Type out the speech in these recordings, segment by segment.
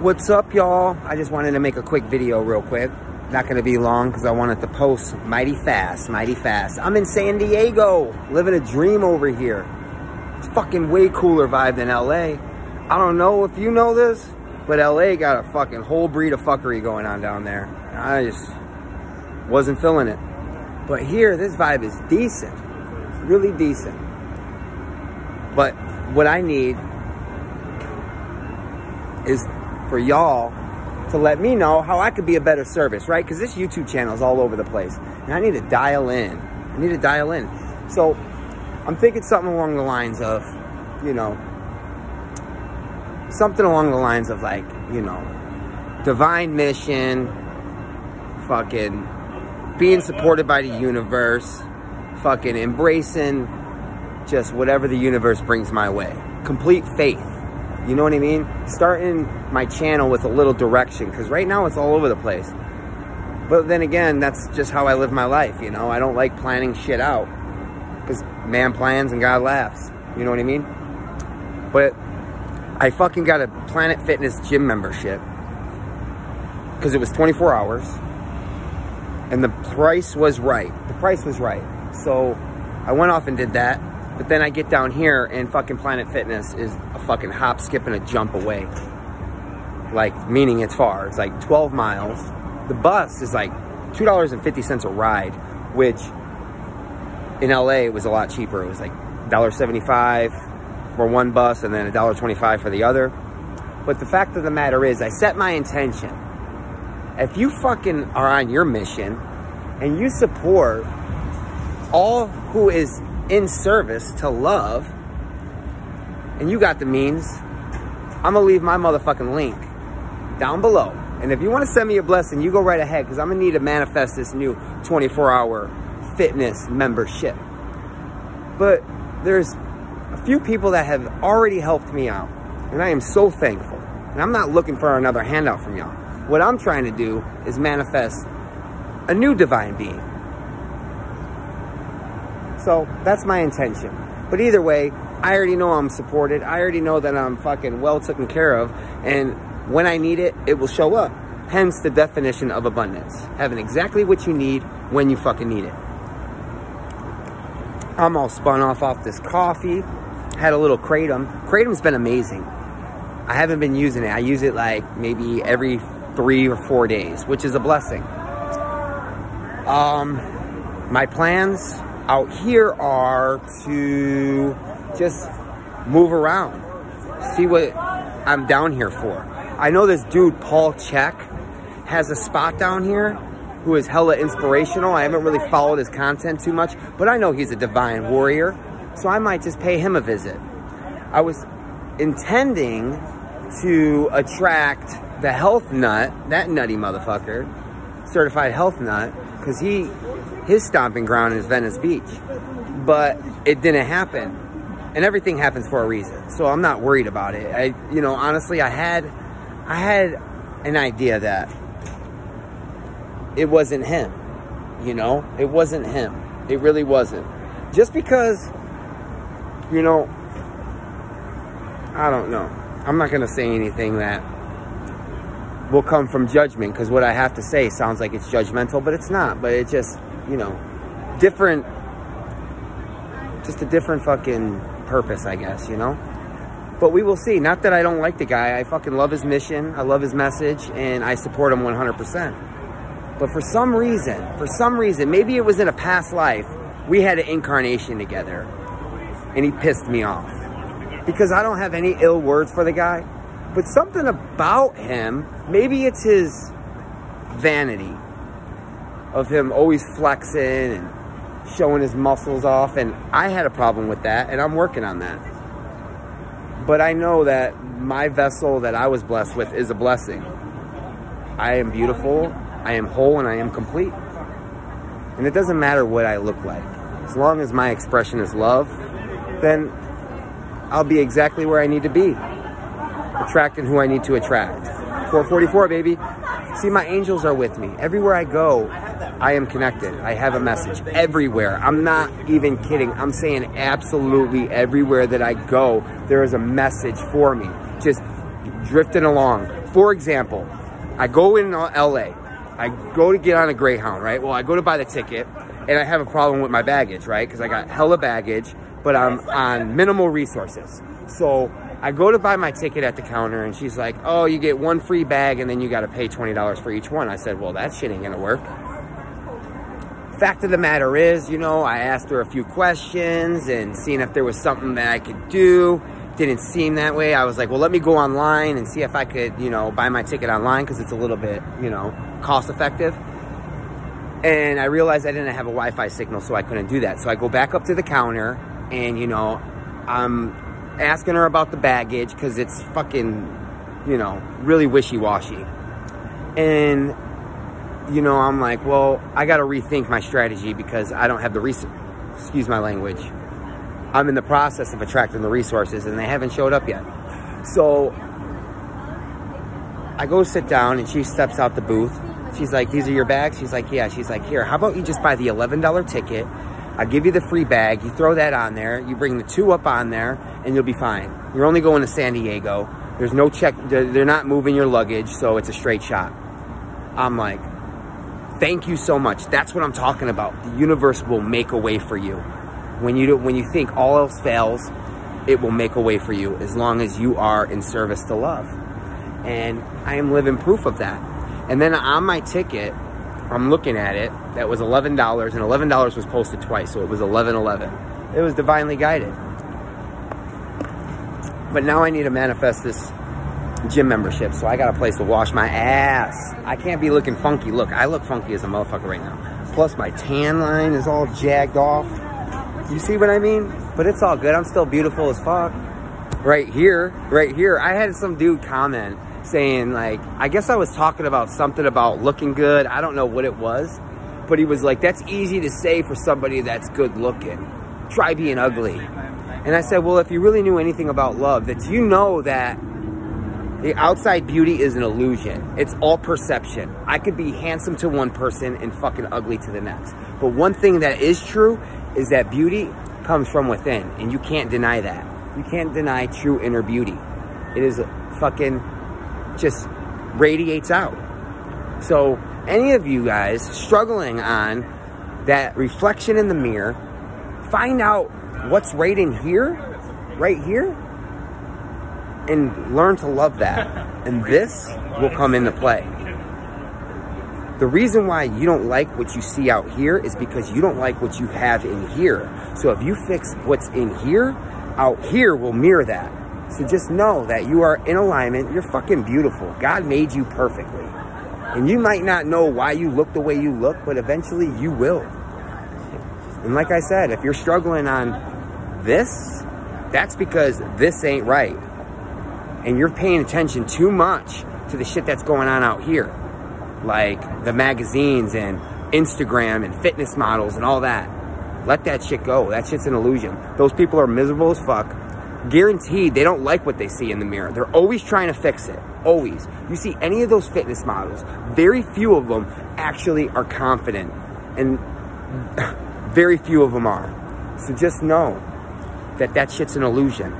What's up, y'all? I just wanted to make a quick video real quick. Not to be long because I wanted to post mighty fast, mighty fast. I'm in San Diego, living a dream over here. It's fucking way cooler vibe than LA. I don't know if you know this, but LA got a fucking whole breed of fuckery going on down there. I just wasn't feeling it. But here, this vibe is decent. Really decent. But what I need is for y'all to let me know how I could be a better service, right? Because this YouTube channel is all over the place. And I need to dial in. I need to dial in. So I'm thinking something along the lines of, you know, something along the lines of like, you know, divine mission, fucking being supported by the universe, fucking embracing just whatever the universe brings my way. Complete faith you know what I mean? Starting my channel with a little direction because right now it's all over the place. But then again, that's just how I live my life, you know? I don't like planning shit out because man plans and God laughs. You know what I mean? But I fucking got a Planet Fitness gym membership because it was 24 hours and the price was right. The price was right. So I went off and did that. But then I get down here and fucking Planet Fitness is a fucking hop, skip, and a jump away. Like, meaning it's far. It's like 12 miles. The bus is like $2.50 a ride, which in LA was a lot cheaper. It was like $1.75 for one bus and then $1.25 for the other. But the fact of the matter is, I set my intention. If you fucking are on your mission and you support all who is in service to love, and you got the means, I'm gonna leave my motherfucking link down below. And if you wanna send me a blessing, you go right ahead, because I'm gonna need to manifest this new 24 hour fitness membership. But there's a few people that have already helped me out, and I am so thankful. And I'm not looking for another handout from y'all. What I'm trying to do is manifest a new divine being so that's my intention. But either way, I already know I'm supported. I already know that I'm fucking well taken care of. And when I need it, it will show up. Hence the definition of abundance. Having exactly what you need when you fucking need it. I'm all spun off off this coffee. Had a little Kratom. Kratom's been amazing. I haven't been using it. I use it like maybe every three or four days, which is a blessing. Um, my plans out here are to just move around, see what I'm down here for. I know this dude, Paul Chek, has a spot down here who is hella inspirational. I haven't really followed his content too much, but I know he's a divine warrior, so I might just pay him a visit. I was intending to attract the health nut, that nutty motherfucker, certified health nut, because he his stomping ground is Venice Beach. But it didn't happen. And everything happens for a reason. So I'm not worried about it. I you know, honestly, I had I had an idea that it wasn't him. You know, it wasn't him. It really wasn't. Just because you know, I don't know. I'm not going to say anything that will come from judgment because what I have to say sounds like it's judgmental, but it's not. But it just you know, different, just a different fucking purpose, I guess, you know? But we will see. Not that I don't like the guy. I fucking love his mission. I love his message and I support him 100%. But for some reason, for some reason, maybe it was in a past life, we had an incarnation together and he pissed me off. Because I don't have any ill words for the guy, but something about him, maybe it's his vanity of him always flexing and showing his muscles off. And I had a problem with that, and I'm working on that. But I know that my vessel that I was blessed with is a blessing. I am beautiful, I am whole, and I am complete. And it doesn't matter what I look like. As long as my expression is love, then I'll be exactly where I need to be. Attracting who I need to attract. 444, baby. See, my angels are with me. Everywhere I go, I am connected. I have a message everywhere. I'm not even kidding. I'm saying absolutely everywhere that I go, there is a message for me. Just drifting along For example, I go in LA. I go to get on a Greyhound, right? Well, I go to buy the ticket and I have a problem with my baggage, right? Because I got hella baggage, but I'm on minimal resources. So I go to buy my ticket at the counter and she's like, oh, you get one free bag and then you got to pay $20 for each one. I said, well, that shit ain't going to work. Fact of the matter is, you know, I asked her a few questions and seeing if there was something that I could do. Didn't seem that way. I was like, well, let me go online and see if I could, you know, buy my ticket online because it's a little bit, you know, cost effective. And I realized I didn't have a Wi-Fi signal, so I couldn't do that. So I go back up to the counter and, you know, I'm asking her about the baggage because it's fucking, you know, really wishy-washy. And, you know, I'm like, well, I got to rethink my strategy because I don't have the resources. Excuse my language. I'm in the process of attracting the resources and they haven't showed up yet. So I go sit down and she steps out the booth. She's like, these are your bags? She's like, yeah. She's like, here, how about you just buy the $11 ticket I give you the free bag. You throw that on there. You bring the two up on there, and you'll be fine. You're only going to San Diego. There's no check. They're not moving your luggage, so it's a straight shot. I'm like, thank you so much. That's what I'm talking about. The universe will make a way for you. When you, do, when you think all else fails, it will make a way for you as long as you are in service to love. And I am living proof of that. And then on my ticket, I'm looking at it, that was $11, and $11 was posted twice, so it was 11.11. It was divinely guided. But now I need to manifest this gym membership, so I got a place to wash my ass. I can't be looking funky. Look, I look funky as a motherfucker right now. Plus my tan line is all jagged off. You see what I mean? But it's all good. I'm still beautiful as fuck. Right here, right here, I had some dude comment saying like, I guess I was talking about something about looking good. I don't know what it was, but he was like, that's easy to say for somebody that's good looking. Try being ugly. And I said, well, if you really knew anything about love, that you know that the outside beauty is an illusion. It's all perception. I could be handsome to one person and fucking ugly to the next. But one thing that is true is that beauty comes from within, and you can't deny that. You can't deny true inner beauty. It is fucking just radiates out. So any of you guys struggling on that reflection in the mirror, find out what's right in here, right here, and learn to love that. And this will come into play. The reason why you don't like what you see out here is because you don't like what you have in here. So if you fix what's in here, out here will mirror that. So just know that you are in alignment. You're fucking beautiful. God made you perfectly. And you might not know why you look the way you look, but eventually you will. And like I said, if you're struggling on this, that's because this ain't right. And you're paying attention too much to the shit that's going on out here. Like the magazines and Instagram and fitness models and all that. Let that shit go. That shit's an illusion. Those people are miserable as fuck guaranteed they don't like what they see in the mirror. They're always trying to fix it. Always. You see any of those fitness models, very few of them actually are confident. And very few of them are. So just know that that shit's an illusion.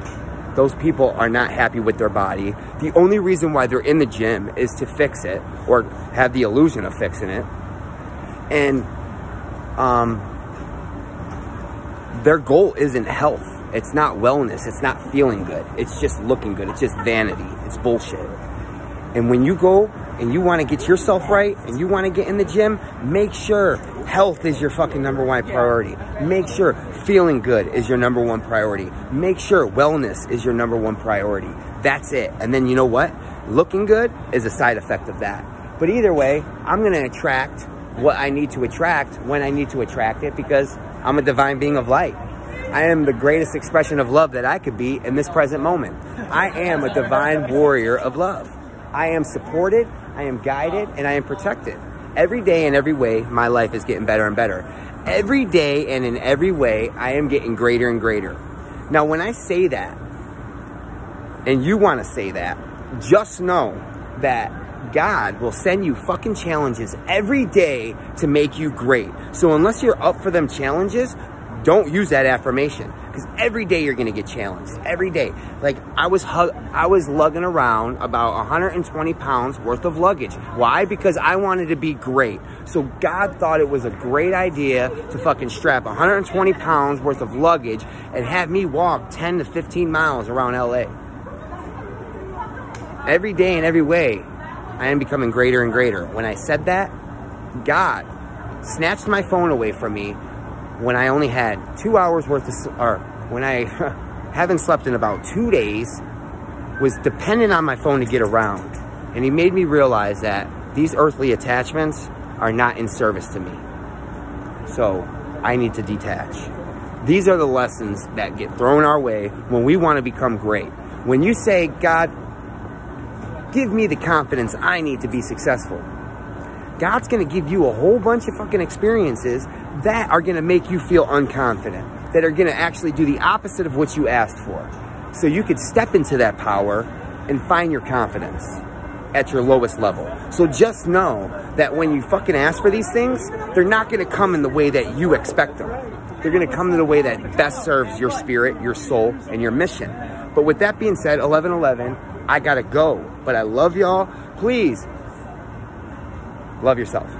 Those people are not happy with their body. The only reason why they're in the gym is to fix it or have the illusion of fixing it. And um, their goal isn't health it's not wellness. It's not feeling good. It's just looking good. It's just vanity. It's bullshit. And when you go and you want to get yourself right and you want to get in the gym, make sure health is your fucking number one priority. Make sure feeling good is your number one priority. Make sure wellness is your number one priority. That's it. And then you know what? Looking good is a side effect of that. But either way, I'm going to attract what I need to attract when I need to attract it because I'm a divine being of light. I am the greatest expression of love that I could be in this present moment. I am a divine warrior of love. I am supported, I am guided, and I am protected. Every day in every way, my life is getting better and better. Every day and in every way, I am getting greater and greater. Now, when I say that, and you want to say that, just know that God will send you fucking challenges every day to make you great. So unless you're up for them challenges, don't use that affirmation because every day you're gonna get challenged. Every day, like I was I was lugging around about 120 pounds worth of luggage. Why? Because I wanted to be great. So God thought it was a great idea to fucking strap 120 pounds worth of luggage and have me walk 10 to 15 miles around LA. Every day in every way, I am becoming greater and greater. When I said that, God snatched my phone away from me when I only had two hours worth of, or when I haven't slept in about two days, was dependent on my phone to get around. And he made me realize that these earthly attachments are not in service to me. So I need to detach. These are the lessons that get thrown our way when we want to become great. When you say, God, give me the confidence I need to be successful. God's going to give you a whole bunch of fucking experiences that are going to make you feel unconfident, that are going to actually do the opposite of what you asked for. So you could step into that power and find your confidence at your lowest level. So just know that when you fucking ask for these things, they're not going to come in the way that you expect them. They're going to come in the way that best serves your spirit, your soul, and your mission. But with that being said, 1111, I got to go. But I love y'all. Please love yourself.